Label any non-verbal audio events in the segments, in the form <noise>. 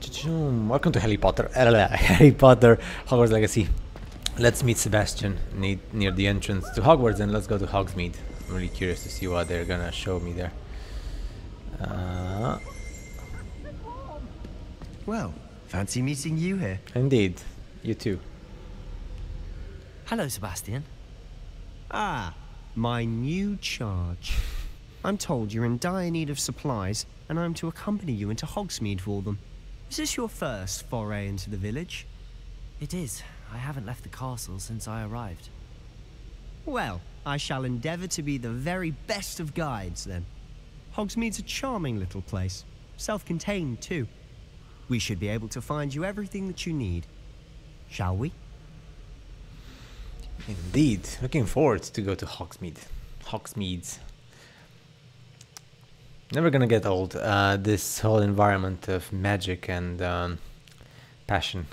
Welcome to Harry Potter. <laughs> Harry Potter Hogwarts Legacy. Let's meet Sebastian near the entrance to Hogwarts and let's go to Hogsmeade. I'm really curious to see what they're gonna show me there. Uh, well, fancy meeting you here. Indeed. You too. Hello, Sebastian. Ah, my new charge. I'm told you're in dire need of supplies, and I'm to accompany you into Hogsmeade for them. Is this your first foray into the village? It is. I haven't left the castle since I arrived. Well, I shall endeavour to be the very best of guides, then. Hogsmeade's a charming little place. Self-contained, too. We should be able to find you everything that you need. Shall we? Indeed. Looking forward to go to Hogsmeade. Hogsmeade's. Never gonna get old. Uh, this whole environment of magic and um, passion.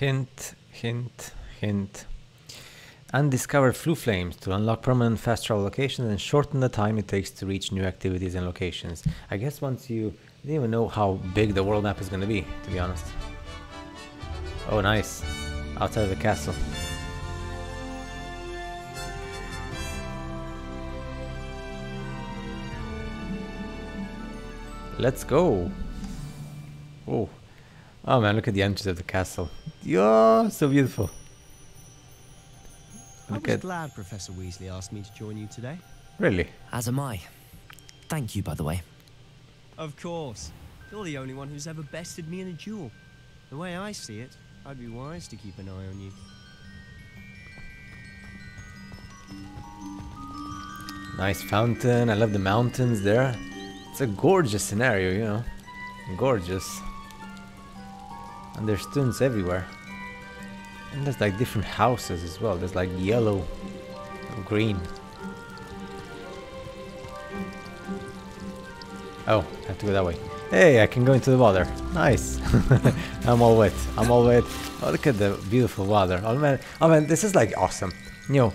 hint, hint, hint. Undiscovered Floo flames to unlock permanent fast travel locations and shorten the time it takes to reach new activities and locations. I guess once you didn't even know how big the world map is going to be, to be honest. Oh, nice. Outside of the castle. Let's go. Oh. Oh man, look at the entrance of the castle. Yeah, so beautiful. I was glad Professor Weasley asked me to join you today. Really? As am I. Thank you, by the way. Of course. You're the only one who's ever bested me in a duel. The way I see it, I'd be wise to keep an eye on you. Nice fountain. I love the mountains there. It's a gorgeous scenario, you know. Gorgeous. And there's students everywhere. And there's like different houses as well. There's like yellow, green. Oh, I have to go that way. Hey, I can go into the water. Nice. <laughs> I'm all wet. I'm all wet. Oh, look at the beautiful water. Oh man, oh man, this is like awesome. You know,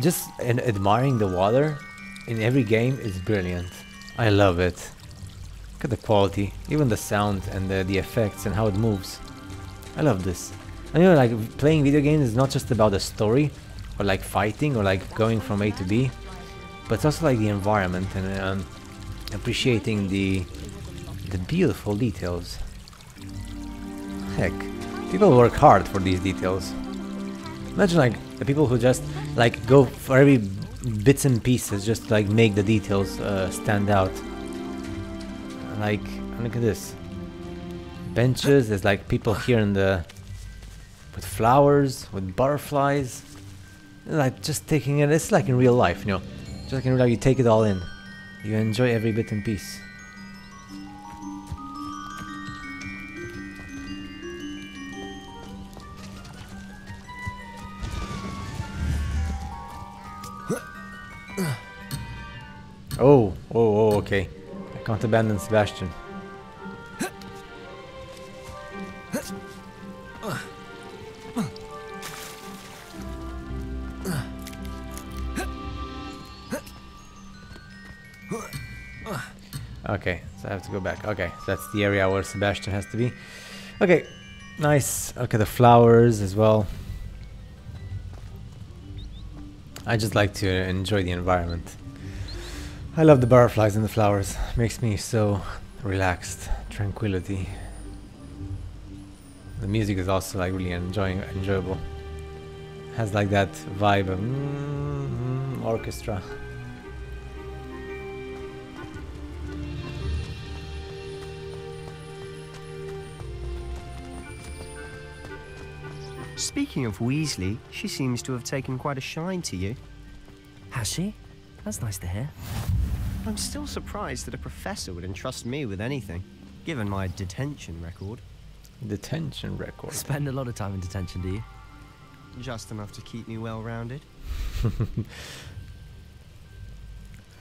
just admiring the water in every game is brilliant. I love it. Look at the quality, even the sound and the, the effects and how it moves. I love this. You know, like playing video games is not just about the story or like fighting or like going from A to B, but it's also like the environment and um, appreciating the the beautiful details. Heck, people work hard for these details. Imagine like the people who just like go for every bits and pieces just like make the details uh, stand out. Like, look at this. Benches, there's like people here in the with flowers, with butterflies. Like just taking it, it's like in real life, you know. Just like in real life, you take it all in. You enjoy every bit and piece. Oh, oh, oh, okay. I can't abandon Sebastian. Have to go back. Okay, that's the area where Sebastian has to be. Okay, nice. Okay, the flowers as well. I just like to enjoy the environment. I love the butterflies and the flowers. Makes me so relaxed. Tranquility. The music is also like really enjoying enjoyable. Has like that vibe of mm, mm, orchestra. Speaking of Weasley, she seems to have taken quite a shine to you. Has she? That's nice to hear. I'm still surprised that a professor would entrust me with anything, given my detention record. Detention record? Spend a lot of time in detention, do you? Just enough to keep me well-rounded. <laughs>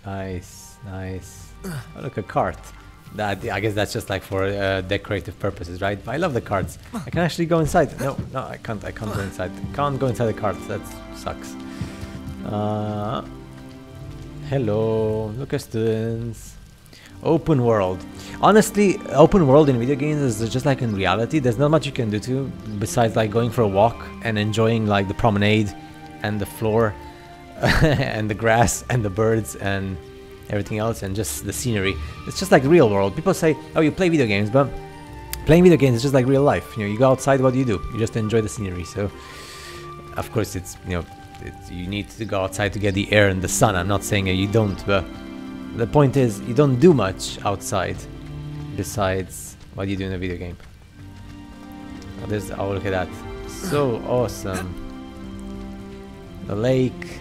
Nice, nice. Oh, look, a cart. That I guess that's just like for uh, decorative purposes, right? But I love the cards. I can actually go inside. No, no, I can't. I can't go inside. Can't go inside the cards. That sucks. Uh, hello, look at students. Open world. Honestly, open world in video games is just like in reality. There's not much you can do to besides like going for a walk and enjoying like the promenade and the floor <laughs> and the grass and the birds and everything else and just the scenery. It's just like real world. People say, "Oh, you play video games," but playing video games is just like real life. You know, you go outside, what do you do? You just enjoy the scenery. So, of course, it's you know, it's, you need to go outside to get the air and the sun. I'm not saying you don't, but the point is, you don't do much outside besides what you do in a video game. Oh, there's, oh, look at that. So awesome. The lake,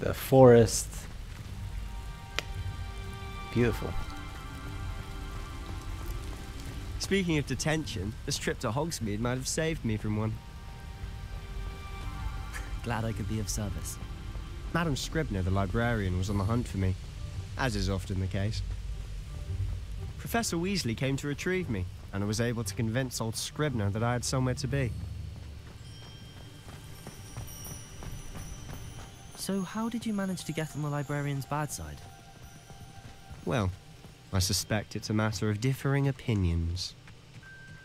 the forest. Beautiful. Speaking of detention, this trip to Hogsmeade might have saved me from one. Glad I could be of service. Madam Scribner, the librarian, was on the hunt for me, as is often the case. Professor Weasley came to retrieve me, and I was able to convince old Scribner that I had somewhere to be. So how did you manage to get on the librarian's bad side? Well, I suspect it's a matter of differing opinions.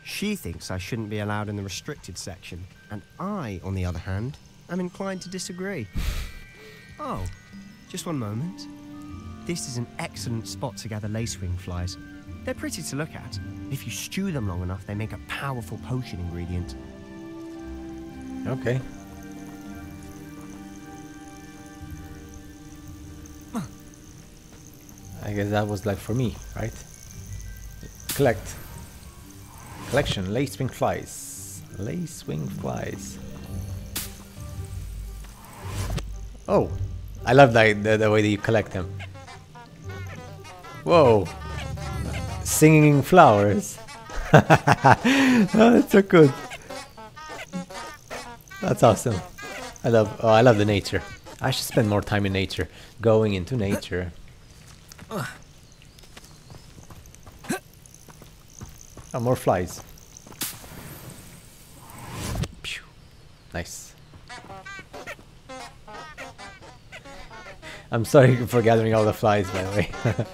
She thinks I shouldn't be allowed in the restricted section, and I, on the other hand, am inclined to disagree. <sighs> Oh, just one moment. This is an excellent spot to gather lacewing flies. They're pretty to look at. If you stew them long enough, they make a powerful potion ingredient. Okay. I guess that was like for me, right? Collect. Collection, lacewing flies. Lacewing flies. Oh, I love that, the, the way that you collect them. Whoa. Singing flowers. <laughs> oh, that's so good. That's awesome. I love oh, I love the nature. I should spend more time in nature, going into nature. Oh, more flies. Nice. I'm sorry <laughs> for gathering all the flies, by the way. <laughs>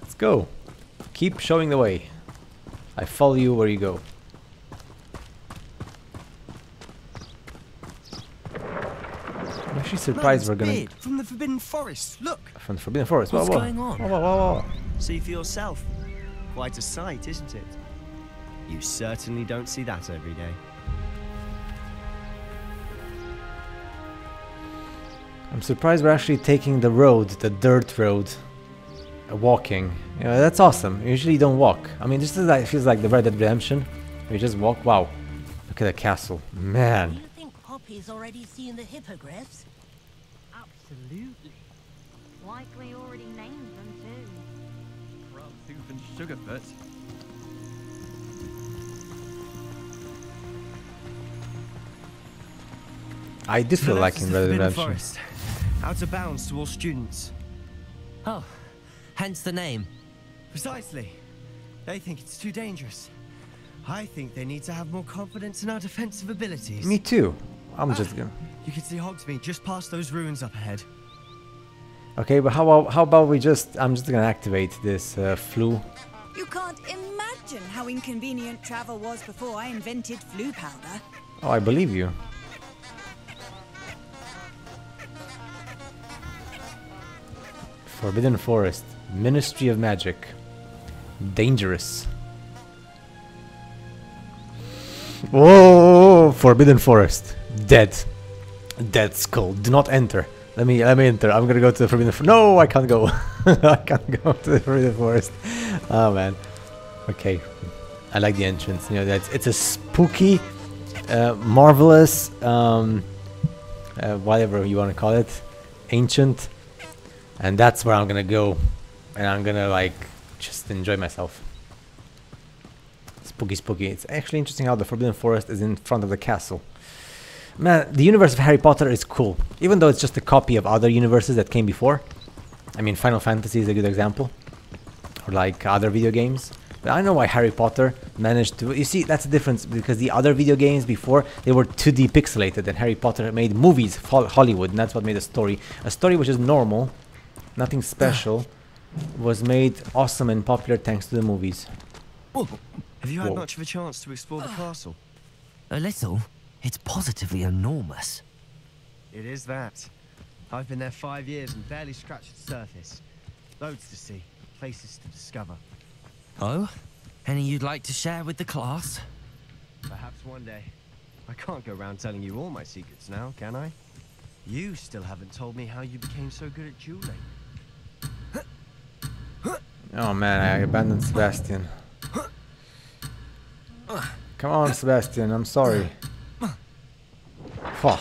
Let's go. Keep showing the way. I follow you where you go. Actually surprised we're gonna Beard from the Forbidden Forest. Look, from the Forbidden Forest. What's whoa, whoa. going on? Whoa, whoa, whoa, whoa. see for yourself. Quite a sight, isn't it? You certainly don't see that every day. I'm surprised we're actually taking the road, the dirt road, uh, walking. You know, that's awesome. Usually you don't walk. I mean, this is like feels like the Red Dead Redemption. You just walk. Wow, look at the castle, man. Do you think Poppy's already seen the hippogriffs? Absolutely. Likely already named them too. Crumb, Hoof, and Sugarfoot. I did feel So like that's in the Red Dead Forbidden Redemption. Forest. Out of bounds to all students. Oh, hence the name. Precisely. They think it's too dangerous. I think they need to have more confidence in our defensive abilities. Me too. I'm just gonna. You can see Hogsmeade just past those ruins up ahead. Okay, but how about, how about we just? I'm just gonna activate this uh, Floo. You can't imagine how inconvenient travel was before I invented Floo powder. Oh, I believe you. Forbidden Forest, Ministry of Magic. Dangerous. Whoa! Forbidden Forest. Dead. Dead skull. Do not enter. Let me let me enter. I'm gonna go to the Forbidden Forest. No, I can't go. <laughs> I can't go to the Forbidden Forest. Oh man. Okay. I like the entrance. You know, that's it's a spooky, uh, marvelous, um, uh, whatever you want to call it, ancient, and that's where I'm gonna go, and I'm gonna like just enjoy myself. Spooky, spooky. It's actually interesting how the Forbidden Forest is in front of the castle. Man, the universe of Harry Potter is cool, even though it's just a copy of other universes that came before. I mean, Final Fantasy is a good example, or like other video games. But I don't know why Harry Potter managed to. You see, that's the difference because the other video games before they were 2D pixelated, and Harry Potter made movies, Hol- Hollywood, and that's what made a story. A story which is normal, nothing special, <sighs> was made awesome and popular thanks to the movies. Have you had Whoa. much of a chance to explore the <gasps> castle? A little. It's positively enormous. It is that. I've been there five years and barely scratched the surface. Loads to see, places to discover. Oh? Any you'd like to share with the class? Perhaps one day. I can't go around telling you all my secrets now, can I? You still haven't told me how you became so good at dueling. Oh man, I abandoned Sebastian. <laughs> Come on, Sebastian, I'm sorry. Fuck.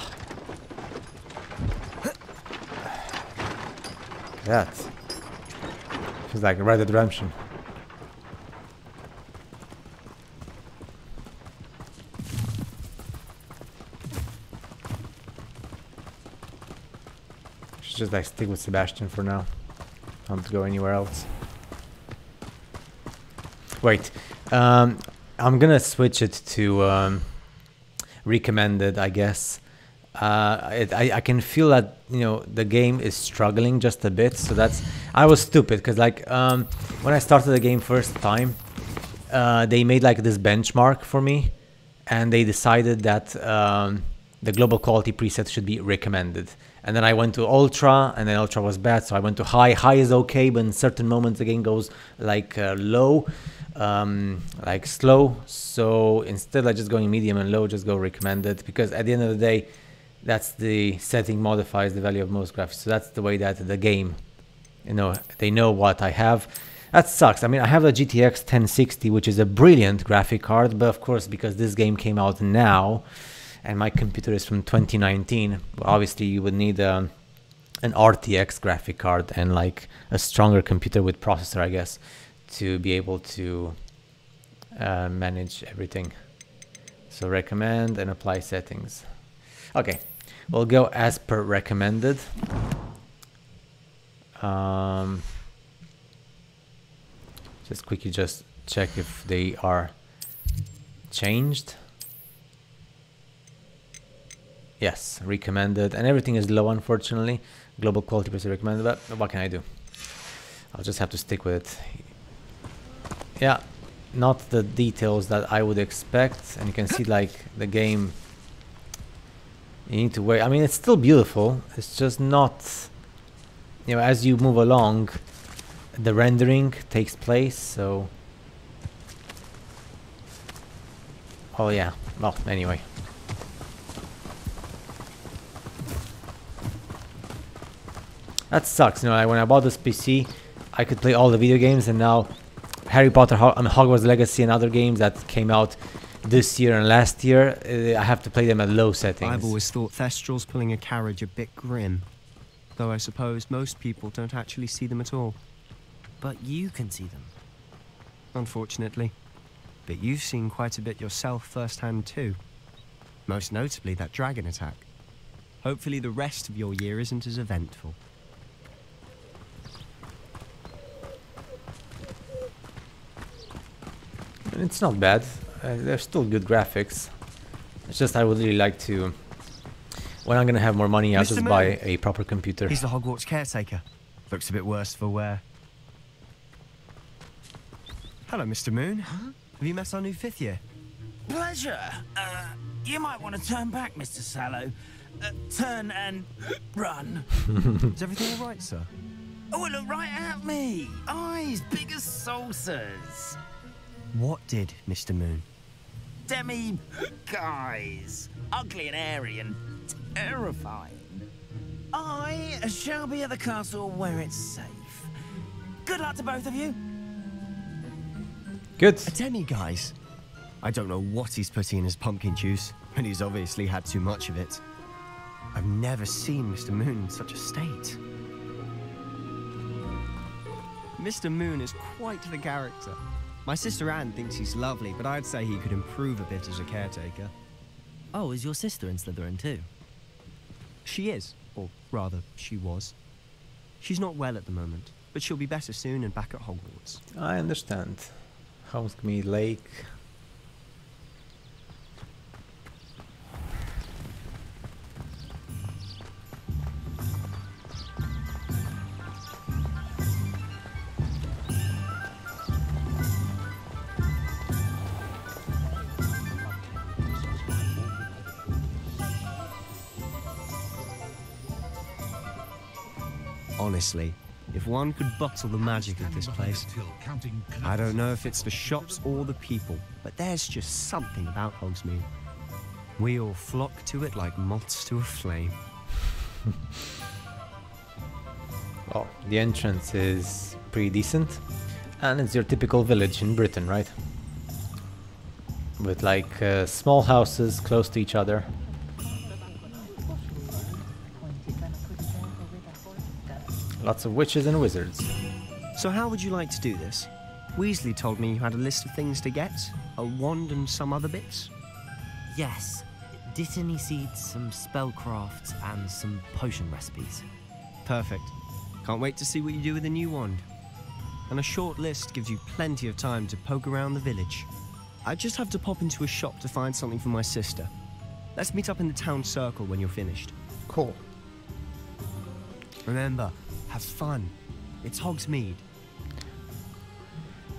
That. Feels like Red Dead Redemption. Should just like stick with Sebastian for now. Don't go anywhere else. Wait, um, I'm gonna switch it to um, recommended, I guess. Uh, it, I, I can feel that you know the game is struggling just a bit, so that's I was stupid because like um, when I started the game first time, uh, they made like this benchmark for me, and they decided that um, the global quality preset should be recommended. And then I went to ultra, and then ultra was bad, so I went to high. High is okay, but in certain moments the game goes like uh, low, um, like slow. So instead of just going medium and low, just go recommended because at the end of the day, that's the setting modifies the value of most graphics. So that's the way that the game, you know, they know what I have. That sucks. I mean, I have a GTX 1060, which is a brilliant graphic card, but of course, because this game came out now, and my computer is from 2019, obviously you would need um, an RTX graphic card and like a stronger computer with processor, I guess, to be able to uh, manage everything. So recommend and apply settings. Okay, we'll go as per recommended. Um, just quickly just check if they are changed. Yes, recommended, and everything is low, unfortunately. Global quality percent recommended, but what can I do? I'll just have to stick with it. Yeah, not the details that I would expect, and you can see like the game. You need to wait. I mean, it's still beautiful. It's just not. You know, as you move along, the rendering takes place. So. Oh yeah. Well, anyway. That sucks. You know, I, when I bought this PC, I could play all the video games, and now Harry Potter, Ho- um, Hogwarts Legacy, and other games that came out this year and last year, uh, I have to play them at low settings. I've always thought Thestrals pulling a carriage a bit grim. Though I suppose most people don't actually see them at all, But you can see them. unfortunately. But you've seen quite a bit yourself firsthand too. Most notably that dragon attack. Hopefully the rest of your year isn't as eventful. It's not bad. Uh, they're still good graphics. It's just I would really like to. When I'm gonna have more money, I'll Mr. just Moon. buy a proper computer. He's the Hogwarts caretaker. Looks a bit worse for wear. Hello, Mr. Moon. Have you met our new fifth year? Pleasure. Uh, you might want to turn back, Mr. Sallow. Uh, turn and <gasps> run. <laughs> Is everything all right, sir? Oh, look right at me. Eyes big as saucers. What did Mr. Moon? Demi guys. Ugly and airy and terrifying. I shall be at the castle where it's safe. Good luck to both of you. Good. Uh, Demiguise. I don't know what he's putting in his pumpkin juice, and he's obviously had too much of it. I've never seen Mr. Moon in such a state. Mr. Moon is quite the character. My sister Anne thinks he's lovely, but I'd say he could improve a bit as a caretaker. Oh, is your sister in Slytherin too? She is, or rather, she was. She's not well at the moment, but she'll be better soon and back at Hogwarts. I understand. Hogsmeade Lake. Honestly, if one could bottle the magic of this place, I don't know if it's the shops or the people, but there's just something about Hogsmeade. We all flock to it like moths to a flame. <laughs> Well, the entrance is pretty decent. And it's your typical village in Britain, right? With like uh, small houses close to each other. Lots of witches and wizards. So how would you like to do this? Weasley told me you had a list of things to get, a wand and some other bits. Yes. Dittany seeds, some spellcrafts, and some potion recipes. Perfect. Can't wait to see what you do with the new wand. And a short list gives you plenty of time to poke around the village. I just have to pop into a shop to find something for my sister. Let's meet up in the town circle when you're finished. Cool. Remember, have fun. It's Hogsmeade.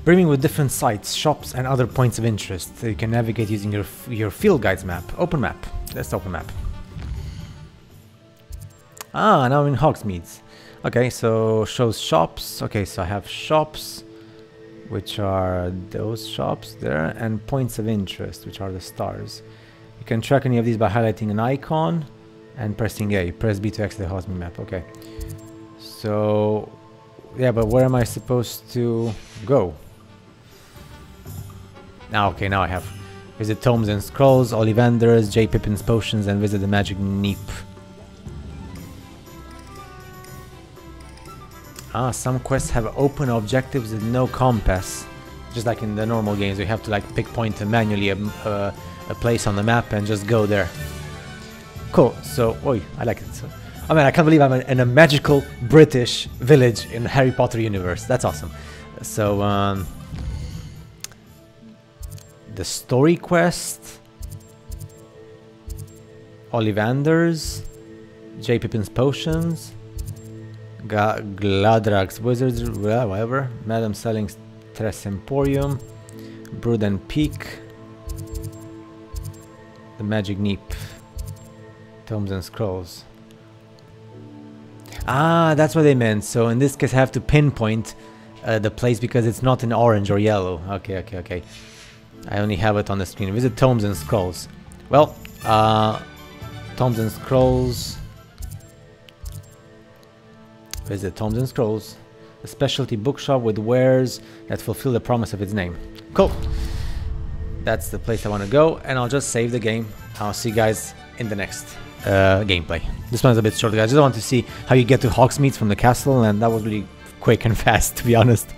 Brimming with different sites, shops, and other points of interest. You can navigate using your your field guides map. Open map. Let's open map. Ah, now I'm in Hogsmeade. Okay, so shows shops. Okay, so I have shops, which are those shops there, and points of interest, which are the stars. You can track any of these by highlighting an icon and pressing A. Press B to exit the Hogsmeade map. Okay. So, yeah, but where am I supposed to go? Now, okay, now I have. Visit Tomes and Scrolls, Ollivanders, J. Pippin's Potions, and visit the Magic Neep. Ah, some quests have open objectives with no compass. Just like in the normal games, you have to like pick point manually a, a, a place on the map and just go there. Cool, so, oi, I like it. I mean, I can't believe I'm in a magical British village in Harry Potter universe. That's awesome. So, um, the story quest, Ollivanders, J. Pippin's Potions, Ga Gladrags Wizards, well, whatever, Madame Snelling's Tres Emporium, Brood and Peck, the Magic Neep, Tomes and Scrolls. Ah, that's what they meant. So in this case, I have to pinpoint uh, the place because it's not in orange or yellow. Okay, okay, okay. I only have it on the screen. Visit Tomes and Scrolls. Well, uh, Tomes and Scrolls. Visit Tomes and Scrolls, a specialty bookshop with wares that fulfill the promise of its name. Cool. That's the place I want to go, and I'll just save the game. I'll see you guys in the next uh, gameplay. This one's a bit short, guys. I just want to see how you get to Hogsmeade from the castle, and that was really quick and <laughs> fast, to be honest.